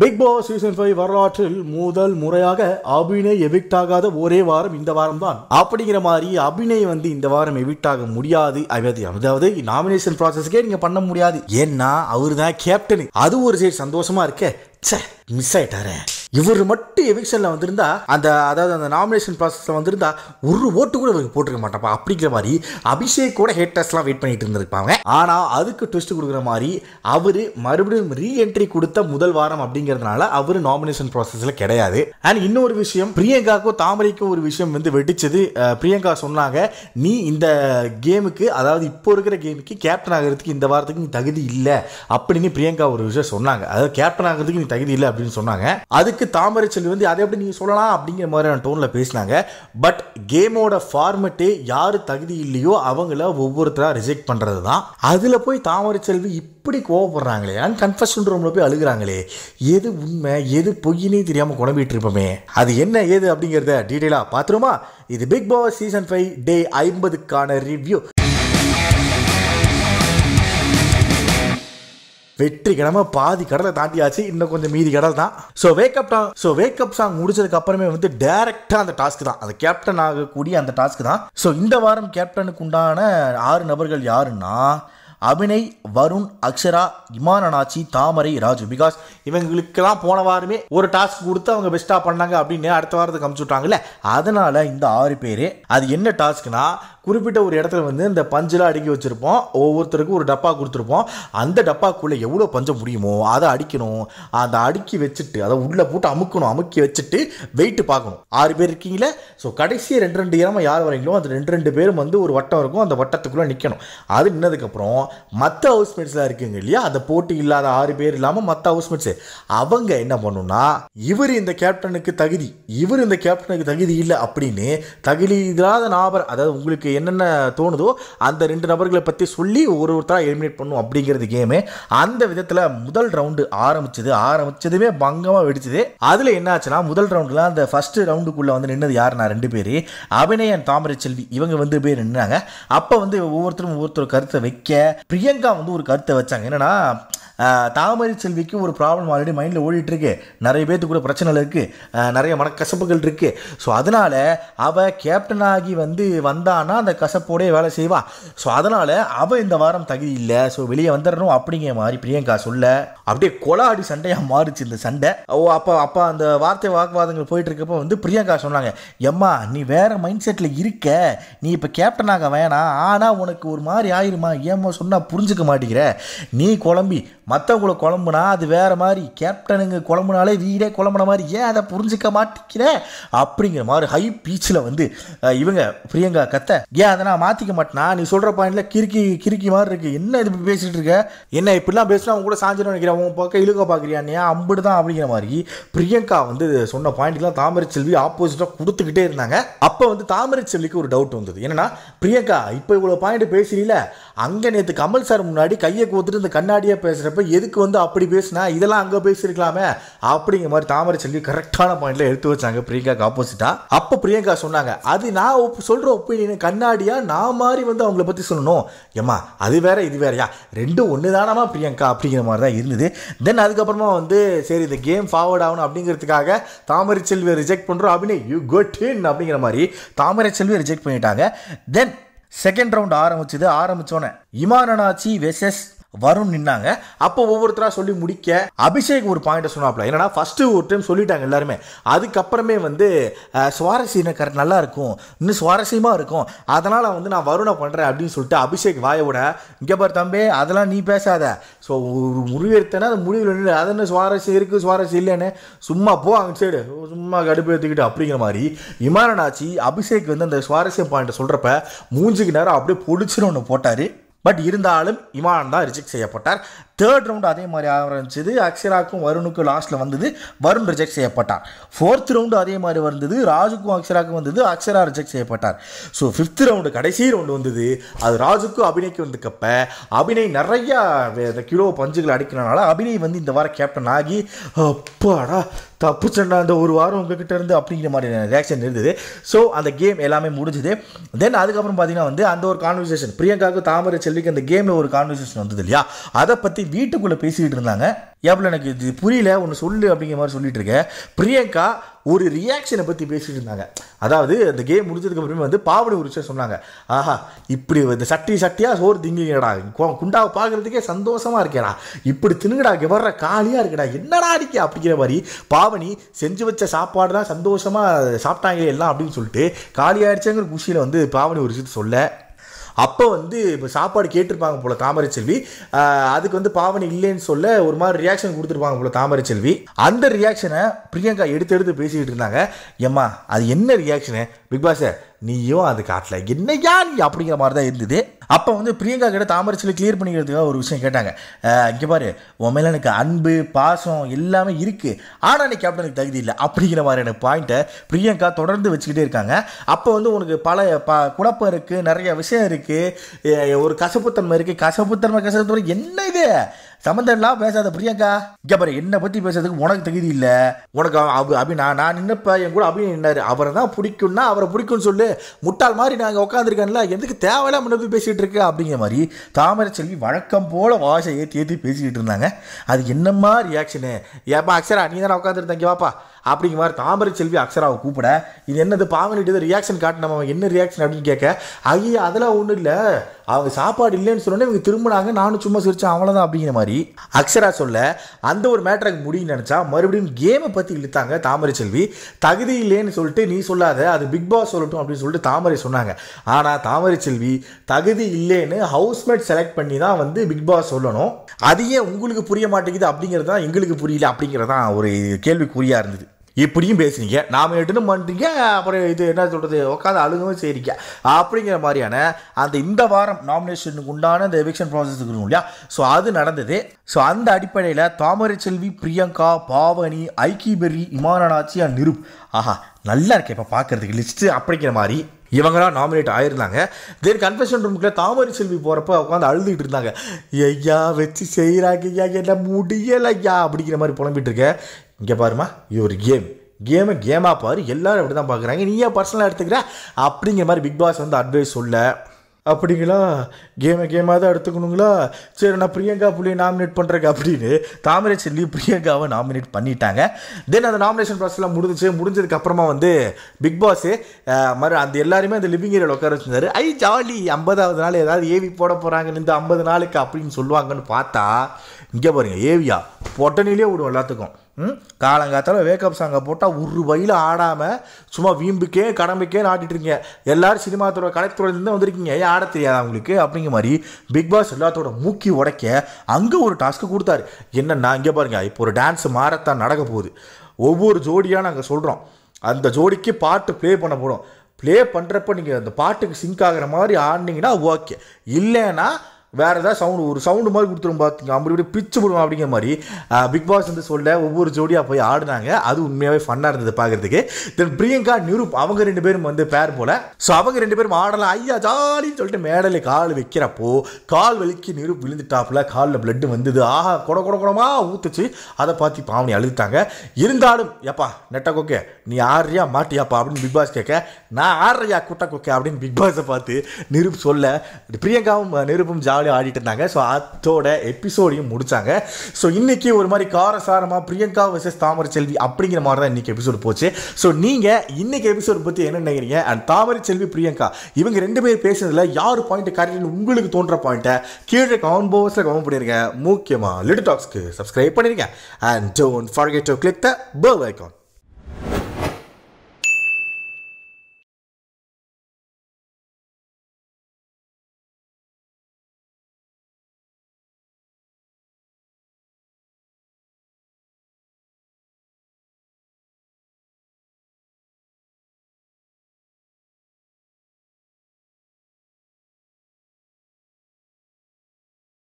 Big pass season five வரலாற்றில் முதல் முறையாக அபிநய் எவிக்ட் ஆகாத ஒரே வாரம் இந்த வாரம் தான் அப்படிங்கிற மாதிரி அபிநய் வந்து இந்த வாரம் எவிக்ட் ஆக முடியாது. அதாவது அதாவது நாமினேஷன் ப்ராசஸ்க்கே நீங்க பண்ண முடியாது. ஏன்னா அவர் தான் கேப்டன் அது ஒரு சைடு சந்தோஷமா இருக்கே. ச்சே மிஸ் ஆயிட்டாரே. இவர் மட்டும் எவிக்ஷனில் வந்திருந்தா அந்த அதாவது அந்த நாமினேஷன் ப்ராசஸில் வந்திருந்தா ஒரு ஓட்டு கூட இவருக்கு போட்டிருக்க மாட்டாப்பா அப்படிங்கிற மாதிரி அபிஷேக் கூட ஹேட்டர்ஸ்லாம் வெயிட் பண்ணிட்டு இருந்திருப்பாங்க. ஆனால் அதுக்கு ட்விஸ்ட் கொடுக்குற மாதிரி அவர் மறுபடியும் ரீஎன்ட்ரி கொடுத்த முதல் வாரம் அப்படிங்கிறதுனால அவர் நாமினேஷன் ப்ராசஸில் கிடையாது. அண்ட் இன்னொரு விஷயம் பிரியங்காக்கும் தாமரைக்கும் ஒரு விஷயம் வந்து வெடிச்சது. பிரியங்கா சொன்னாங்க நீ இந்த கேமுக்கு அதாவது இப்போ இருக்கிற கேமுக்கு கேப்டன் ஆகிறதுக்கு இந்த வாரத்துக்கு நீ தகுதி இல்லை. அப்படின்னு பிரியங்கா ஒரு விஷயம் சொன்னாங்க. அதாவது கேப்டன் ஆகிறதுக்கு நீ தகுதி இல்லை அப்படின்னு சொன்னாங்க. அதுக்கு தாமரை செல்வி வந்து அதை எப்படி நீங்கள் சொல்லலாம் அப்படிங்கிற மாதிரியான டோனில் பேசினாங்க. பட் கேமோட ஃபார்மெட்டே யார் தகுதி இல்லையோ அவங்கள ஒவ்வொருத்தராக ரிஜெக்ட் பண்ணுறது தான் அதில் போய் தாமரை செல்வி இப்படி கோவப்படுறாங்களே அண்ட் கன்ஃபஷன் ரூமில் போய் அழுகுறாங்களே எது உண்மை எது பொய்னே தெரியாமல் குழம்பிட்டு இருப்போமே அது என்ன ஏது அப்படிங்கிறத டீட்டெயிலாக பார்த்துருமா? இது Bigg Boss season five day ஐம்பதுக்கான review வெற்றிகரமா பாதி கடலை தாண்டியாச்சு. இன்னும் கொஞ்சம் மீதி கடல் தான். ஸோ வேக்கப் டா ஸோ வேக்கப் சாங் முடிச்சதுக்கு அப்புறமே வந்து டேரெக்டாக அந்த டாஸ்க் தான். அந்த கேப்டன் ஆகக்கூடிய அந்த டாஸ்க் தான். ஸோ இந்த வாரம் கேப்டனுக்கு உண்டான ஆறு நபர்கள் யாருன்னா அபிநய் வருண் அக்ஷரா இமானனாச்சி தாமரை ராஜு. பிகாஸ் இவங்களுக்கெல்லாம் போன வாரமே ஒரு டாஸ்க் கொடுத்து அவங்க பெஸ்ட்டாக பண்ணாங்க அப்படின்னு அடுத்த வாரத்துக்கு அமுச்சு விட்டாங்கல்ல அதனால இந்த ஆறு பேர் அது என்ன டாஸ்க்னா குறிப்பிட்ட ஒரு இடத்துல வந்து இந்த பஞ்செலாம் அடுக்கி வச்சுருப்போம். ஒவ்வொருத்தருக்கும் ஒரு டப்பா கொடுத்துருப்போம். அந்த டப்பாக்குள்ளே எவ்வளோ பஞ்சம் முடியுமோ அதை அடிக்கணும். அதை அடுக்கி வச்சுட்டு அதை உள்ளே போட்டு அமுக்கணும் அமுக்கி வச்சுட்டு வெயிட் பார்க்கணும். ஆறு பேர் இருக்கீங்களே ஸோ கடைசி ரெண்டு ரெண்டு இடமா யார் வரீங்களோ அந்த ரெண்டு ரெண்டு பேரும் வந்து ஒரு வட்டம் இருக்கும். அந்த வட்டத்துக்குள்ளே நிற்கணும் அது நின்னதுக்கப்புறம் மற்ற ஹவுஸ்மேட்ஸ்லாம் இருக்குங்க இல்லையா? அந்த போட்டி இல்லாத ஆறு பேர் இல்லாமல் மற்ற ஹவுஸ்மேட்ஸு அவங்க என்ன பண்ணுன்னா இவர் இந்த கேப்டனுக்கு தகுதி இவர் இந்த கேப்டனுக்கு தகுதி இல்லை அப்படின்னு தகுதி இல்லாத நபர் அதாவது உங்களுக்கு என்னென்ன தோணுதோ அந்த ரெண்டு நபர்களை பற்றி சொல்லி ஒரு ஒருத்தராக எலிமினேட் பண்ணும் அப்படிங்கிறது கேமு அந்த விதத்தில் முதல் ரவுண்டு ஆரம்பிச்சது ஆரம்பிச்சதுமே பங்கமாக வெடிச்சது. அதில் என்ன ஆச்சுன்னா முதல் ரவுண்டில் அந்த ஃபஸ்ட்டு ரவுண்டுக்குள்ளே வந்து நின்னது யாருன்னா ரெண்டு பேர். அபிநயன் தாமரை செல்வி இவங்க வந்து பேர் நின்னாங்க. அப்போ வந்து ஒவ்வொருத்தரும் ஒவ்வொருத்தர் கருத்தை வைக்க பிரியங்கா வந்து ஒரு கருத்தை வச்சாங்க. என்னன்னா தாமரை செல்விக்கு ஒரு ப்ராப்ளம் ஆல்ரெடி மைண்டில் ஓடிட்டுருக்கு நிறைய பேர்த்துக்கு கூட பிரச்சனைகள் இருக்கு. நிறைய மனக்கசப்புகள் இருக்கு. ஸோ அதனால அவள் கேப்டன் ஆகி வந்து வந்தான்னா அந்த கசப்போடே வேலை செய்வா. ஸோ அதனால அவள் இந்த வாரம் தகுதி இல்லை. ஸோ வெளியே வந்துடணும் அப்படிங்கிற மாதிரி பிரியங்கா சொல்ல அப்படியே கொலாடி சண்டையாக மாறுச்சு இந்த சண்டை. ஓ அப்போ அப்போ அந்த வார்த்தை வாக்குவாதங்கள் போயிட்டு இருக்கப்போ வந்து பிரியங்கா சொன்னாங்க எம்மா நீ வேற மைண்ட் செட்டில் இருக்க. நீ இப்போ கேப்டனாக வேணாம். ஆனால் உனக்கு ஒரு மாதிரி ஆயிருமா? ஏம்மா சொன்னால் புரிஞ்சுக்க மாட்டேங்கிற. நீ குழம்பி மற்றவங்கள குழம்புனா அது வேற மாதிரி. கேப்டனுங்க குழம்புனாலே வீடே குழம்புன மாதிரி. ஏன் அதை புரிஞ்சுக்க மாட்டேங்கிற? அப்படிங்கிற மாதிரி ஹை பீச்சில் வந்து இவங்க பிரியங்கா கத்த ஏன் அதை நான் மாற்றிக்க மாட்டேனா? நீ சொல்கிற பாயிண்டில் கிறுக்கி கிறுக்கி மாதிரி இருக்குது என்ன இது பேசிகிட்டு இருக்க? என்ன இப்படிலாம் பேசினா அவங்க கூட சாஞ்சிடும் நினைக்கிறேன் உன் பக்கம் இழுக்க பார்க்குறியா? நீ அம்பிடு தான் அப்படிங்கிற மாதிரி பிரியங்கா வந்து சொன்ன பாயிண்ட்லாம் தாமரை செல்வி ஆப்போசிட்டாக கொடுத்துக்கிட்டே இருந்தாங்க. அப்போ வந்து தாமரை செல்விக்கு ஒரு டவுட் வந்தது. என்னன்னா பிரியங்கா இப்போ இவ்வளோ பாயிண்ட் பேசுறீல? அங்கே நேற்று கமல் சார் முன்னாடி கையை கோத்துட்டு இந்த கண்ணாடியாக பேசுகிறப்ப எதுக்கு வந்து அப்படி பேசுனா? இதெல்லாம் அங்கே பேசியிருக்கலாமே. அப்படிங்கிற மாதிரி தாமரை செல்வி கரெக்டான பாயிண்ட்ல எடுத்து வச்சாங்க பிரியங்காக்கு ஆப்போசிட்டாக அப்போ பிரியங்கா சொன்னாங்க அது நான் ஒப்பு சொல்கிற ஒப்பீனியன் கண்ணாடியாக நான் மாதிரி வந்து அவங்கள பற்றி சொல்லணும். ஏம்மா அது வேற இது வேறயா? ரெண்டும் ஒன்று தானாமா பிரியங்கா அப்படிங்கிற மாதிரி தான் இருந்தது. தென் அதுக்கப்புறமா வந்து சரி இந்த கேம் ஃபார்வர்ட் ஆகணும். அப்படிங்கிறதுக்காக தாமரை செல்வியை ரிஜெக்ட் பண்ணுறோம் அப்படின்னு யூ குட் இன் அப்படிங்கிற மாதிரி தாமரை செல்வியை ரிஜெக்ட் பண்ணிட்டாங்க. தென் செகண்ட் ரவுண்ட் ஆரம்பிச்சது ஆரம்பிச்சோன்னே இமானனாச்சி வெசஸ் வரும்னு நின்னாங்க. அப்போ ஒவ்வொருத்தராக சொல்லி முடிக்க அபிஷேக் ஒரு பாயிண்ட் சொன்னாப்ல. என்னன்னா ஃபர்ஸ்ட் ஒரு டைம் சொல்லிட்டாங்க எல்லாருமே. அதுக்கப்புறமே வந்து சுவாரஸ்யம் கரெக்ட் நல்லா இருக்கும். இன்னும் சுவாரஸ்யமாக இருக்கும். அதனால் வந்து நான் வருணை பண்ணுறேன் அப்படின்னு சொல்லிட்டு அபிஷேக் வாயோட இங்கே பாரு தம்பி அதெல்லாம் நீ பேசாத. ஸோ ஒரு முடிவெடுத்தனா அது முடிவில் நின்று அது என்ன சுவாரஸ்யம் இருக்குது சுவாரஸ்யம் இல்லைன்னு சும்மா போ அங்க சைடு. சும்மா கடுப்பு ஏற்றுக்கிட்டு அப்படிங்கிற மாதிரி இமானனாச்சி அபிஷேக் வந்து அந்த சுவாரஸ்யம் பாயிண்ட்டை சொல்கிறப்ப மூஞ்சுக்கு நேரம் அப்படியே பொடிச்சுன்னு ஒன்று போட்டார். பட் இருந்தாலும் இமான் தான் ரிஜெக்ட் செய்யப்பட்டார். தேர்ட் ரவுண்டு அதே மாதிரி ஆரம்பிச்சது. அக்ஷராக்கும் வருணுக்கும் லாஸ்ட்டில் வந்தது. வருண் ரிஜெக்ட் செய்யப்பட்டார். ஃபோர்த் ரவுண்டு அதே மாதிரி வந்தது. ராஜுக்கும் அக்ஷராக்கும் வந்தது. அக்ஷரா ரிஜெக்ட் செய்யப்பட்டார். ஸோ ஃபிஃப்த் ரவுண்டு கடைசி ரவுண்டு வந்தது. அது ராஜுக்கும் அபிநய்க்கு வந்ததுக்கப்ப அபிநய் நிறையா இந்த கிலோ பஞ்சுகள் அடிக்கிறனால அபிநய் வந்து இந்த வாரம் கேப்டன் ஆகி அப்பாடா தப்பு தப்புச்சண்டா அந்த ஒரு வாரம் உங்ககிட்ட இருந்து அப்படிங்கிற மாதிரி ரியாக்ஷன் இருந்தது. ஸோ அந்த கேம் எல்லாமே முடிஞ்சுது. தென் அதுக்கப்புறம் பார்த்தீங்கன்னா வந்து அந்த ஒரு கான்வர்சேஷன் பிரியங்காவுக்கு தாமரை செல்விக்கு அந்த கேமில் ஒரு கான்வர்சேஷன் வந்தது இல்லையா? அதை பற்றி வீட்டுக்குள்ளே பேசிக்கிட்டு இருந்தாங்க. ஏப்பில் எனக்கு இது புரியல ஒன்று சொல்லு அப்படிங்கிற மாதிரி சொல்லிட்டு இருக்கேன் பிரியங்கா ஒரு ரியாக்ஷனை பற்றி பேசிட்டு இருந்தாங்க. அதாவது அந்த கேம் முடிஞ்சதுக்கு அப்புறமே வந்து பாவடி ஒரு விஷயம் சொன்னாங்க. ஆஹா இப்படி இந்த சட்டி சட்டியாக சோறு திங்குங்கடா. குண்டாவை பார்க்கறதுக்கே சந்தோஷமாக இருக்கேடா. இப்படி தின்னுங்கடா இங்கே வர்ற காலியாக இருக்குடா. என்னடா அடிக்க அப்படிங்கிற மாதிரி பாவனி செஞ்சு வச்ச சாப்பாடு தான் சந்தோஷமாக சாப்பிட்டாங்களே எல்லாம் அப்படின்னு சொல்லிட்டு காலியாகிடுச்சேங்கிற குஷியில் வந்து பாவனி ஒரு விஷயத்தை சொல்ல அப்போ வந்து இப்போ சாப்பாடு கேட்டிருப்பாங்க போல தாமரை செல்வி. அதுக்கு வந்து பாவனை இல்லைன்னு சொல்ல ஒரு மாதிரி ரியாக்ஷன் கொடுத்துருப்பாங்க போல தாமரை செல்வி. அந்த ரியாக்ஷனை பிரியங்கா எடுத்து எடுத்து பேசிக்கிட்டு இருந்தாங்க. ஏம்மா அது என்ன ரியாக்ஷனு பிக்பாஸு நீயும் அது காட்டல. என்னையா நீ அப்படிங்கிற மாதிரி தான் இருந்தது. அப்போ வந்து பிரியங்கா கிட்ட தாமரைச்சில் கிளியர் பண்ணிக்கிறதுக்காக ஒரு விஷயம் கேட்டாங்க. இங்கே பாரு உன் மேலே எனக்கு அன்பு பாசம் எல்லாமே இருக்குது ஆனா நீ கேப்டனுக்கு தகுதி இல்லை. அப்படிங்கிற மாதிரியான பாயிண்ட்டை பிரியங்கா தொடர்ந்து வச்சுக்கிட்டே இருக்காங்க. அப்போ வந்து உனக்கு பல ப குழப்பம் இருக்குது நிறைய விஷயம் இருக்குது ஒரு கசப்புத்தன்மை இருக்குது கசப்புத்தன்மை கசப்புத்தன்மை என்ன இது? சம்மந்தம் எல்லாம் பேசாத பிரியங்கா. இங்க பாரு என்னை பத்தி பேசுறதுக்கு உனக்கு தகுதி இல்லை. உனக்கு அபி அபி நான் நான் நின்னப்ப என் கூட அபி நின்னாரு. அவரை தான் பிடிக்கும்னா அவரை பிடிக்கும்னு சொல்லு. முட்டாள் மாதிரி நாங்கள் உட்காந்துருக்கேன்ல எதுக்கு தேவையில்லாம் முன்ன போய் பேசிட்டு இருக்க அப்படிங்கிற மாதிரி தாமரை செல்வி வழக்கம் போல வாசை ஏற்றி ஏற்றி பேசிக்கிட்டு இருந்தாங்க. அது என்னம்மா ரியாக்ஷனு ஏப்பா அக்ஷரா நீ தானே உட்காந்துருந்தீங்க வாப்பா. அப்படிங்கிற மாதிரி தாமரை செல்வி அக்ஷராவை கூப்பிட இது என்னது பாவனிட்டு ரியாக்ஷன் காட்டினோம் அவன் என்ன ரியாக்ஷன் அப்படின்னு கேட்க ஐயா அதெல்லாம் ஒன்றும் இல்லை. அவங்க சாப்பாடு இல்லைன்னு சொன்னோன்னே இவங்க திரும்பினாங்க நானும் சும்மா சிரிச்சேன் அவ்வளோதான் அப்படிங்கிற மாதிரி. அக்ஷரா சொல்ல அந்த ஒரு மேட்டருக்கு முடியும்னு நினச்சா மறுபடியும் கேமை பற்றி இழுத்தாங்க தாமரை செல்வி. தகுதி இல்லைன்னு சொல்லிட்டு நீ சொல்லாத அது பிக் பாஸ் சொல்லட்டும் அப்படின்னு சொல்லிட்டு தாமரை சொன்னாங்க. ஆனால் தாமரை செல்வி தகுதி இல்லைன்னு ஹவுஸ்மேட் செலக்ட் பண்ணி தான் வந்து பிக் பாஸ் சொல்லணும். அது ஏன் உங்களுக்கு புரிய மாட்டேங்குது அப்படிங்கிறது தான் எங்களுக்கு புரியல அப்படிங்கிறது தான் ஒரு கேள்விக்குறியாக இருந்தது. இப்படியும் பேசுனீங்க நாம் எடுன்னு பண்ணுறீங்க அப்புறம் இது என்ன சொல்கிறது உட்காந்து அழுகவும் செய்கிறீங்க அப்படிங்கிற மாதிரியான அந்த இந்த வாரம் நாமினேஷனுக்கு உண்டான இந்த எவிக்ஷன் ப்ராசஸ் இருக்கணும் இல்லையா? ஸோ அது நடந்தது. ஸோ அந்த அடிப்படையில் தாமரை செல்வி பிரியங்கா பாவனி ஐக்கிபெரி இமானாச்சி அண்ட் நிருப். ஆஹா நல்லா இருக்கு இப்போ பார்க்கறதுக்கு லிஸ்ட்டு அப்படிங்கிற மாதிரி இவங்களாம் நாமினேட் ஆயிருந்தாங்க. தென் கன்ஃபெஷன் ரூமுக்குள்ள தாமரை செல்வி போகிறப்ப உட்காந்து அழுதுகிட்டு இருந்தாங்க. ஐயா வச்சு செய்கிறாங்க ஐயா என்ன முடியலை ஐயா அப்படிங்கிற மாதிரி புலம்பிட்டு இருக்க. இங்கே பாருமா இது ஒரு கேம் கேமை கேமாக பாரு எல்லாரும் அப்படி தான் பார்க்குறாங்க நீ ஏன் பர்சனலாக எடுத்துக்கிற? அப்படிங்கிற மாதிரி பிக் பாஸ் வந்து அட்வைஸ் சொல்ல அப்படிங்களா? கேமை கேமாக தான் எடுத்துக்கணுங்களா? சரி நான் பிரியங்கா புள்ளியை நாமினேட் பண்ணுறேன் அப்படின்னு தாமரை செல்லி பிரியங்காவை நாமினேட் பண்ணிட்டாங்க. தென் அந்த நாமினேஷன் ப்ராசஸ்லாம் முடிஞ்சிச்சு. முடிஞ்சதுக்கப்புறமா வந்து பிக் பாஸு மறு அந்த எல்லாருமே அந்த லிவிங் ஏரியாவில் உட்கார வச்சிருந்தார். ஐ ஜாலி ஐம்பதாவது நாள் ஏதாவது ஏவி போட போகிறாங்கன்னு இந்த ஐம்பது நாளுக்கு அப்படின்னு சொல்லுவாங்கன்னு பார்த்தா இங்கே பாருங்க ஏவியா பொட்டனிலே விடும் எல்லாத்துக்கும். காலங்காத்தால் வேக்கப் சாங்கை போட்டால் ஒரு வயல ஆடாமல் சும்மா வீம்புக்கே கடம்புக்கே ஆடிட்டு இருக்கீங்க. எல்லாரும் சினிமா துறை கலைத்துறையிலேருந்து வந்திருக்கீங்க. ஏன் ஆட தெரியாதா உங்களுக்கு? அப்படிங்கிற மாதிரி பிக் பாஸ் எல்லாத்தோட மூக்கி உடைக்க அங்கே ஒரு டாஸ்க்கு கொடுத்தாரு. என்னென்னா இங்கே பாருங்க இப்போ ஒரு டான்ஸ் மாரத்தான் நடக்க போகுது. ஒவ்வொரு ஜோடியாக நாங்கள் சொல்கிறோம் அந்த ஜோடிக்கு பாட்டு ப்ளே பண்ண போகிறோம் ப்ளே பண்ணுறப்ப நீங்கள் அந்த பாட்டுக்கு சிங்க் ஆகிற மாதிரி ஆடினீங்கன்னா ஓகே இல்லைன்னா வேறு ஏதாவது சவுண்டு ஒரு சவுண்டு மாதிரி கொடுத்துரும் பார்த்துங்க அப்படி இப்படி பிச்சு போடுவோம் அப்படிங்கிற மாதிரி பிக் பாஸ் வந்து சொல்ல ஒவ்வொரு ஜோடியாக போய் ஆடினாங்க. அது உண்மையாகவே ஃபன்னாக இருந்தது பார்க்கறதுக்கு தென் பிரியங்கா நிரூப் அவங்க ரெண்டு பேரும் வந்து பேர் போல. ஸோ அவங்க ரெண்டு பேரும் ஆடலாம். ஐயா ஜாலின்னு சொல்லிட்டு மேடலை கால் வைக்கிறப்போ கால் வலிக்கு நிரூப் விழுந்துட்டாப்புல. காலில் பிளட்டு வந்தது. ஆஹா குட கொட குடமாக ஊற்றுச்சு அதை பார்த்து பாவனி அழுதுட்டாங்க. இருந்தாலும் ஏப்பா நெட்ட கொக்கே நீ ஆடுறியா மாட்டியாப்பா அப்படின்னு பிக் பாஸ் கேட்க நான் ஆடுறியா குட்ட கொக்கே? அப்படின்னு பிக் பாஸை பார்த்து நிரூப் சொல்ல பிரியங்காவும் நிரூப்பும் ஜாலியாக ஆடிட்டு இருந்தாங்க. ஸோ அதோட எபிசோடையும் முடித்தாங்க ஸோ இன்றைக்கி ஒரு மாதிரி காரசாரமாக பிரியங்கா வர்சஸ் தாமரை செல்வி அப்படிங்கிற மாதிரி தான் இன்னைக்கு எபிசோடு போச்சு. ஸோ நீங்கள் இன்னைக்கு எபிசோடு பற்றி என்ன நினைக்கிறீங்க? அண்ட் தாமரை செல்வி பிரியங்கா இவங்க ரெண்டு பேர் பேசுனதில் யார் பாயிண்ட் கரெக்ட்னு உங்களுக்கு தோன்ற பாயிண்ட்டை கீழே கமெண்ட் பாக்ஸில் கமெண்ட் பண்ணிருங்க. முக்கியமாக லிட்டு டாக்ஸ்க்கு சப்ஸ்கிரைப் பண்ணிருங்க. And don't forget to click the bell icon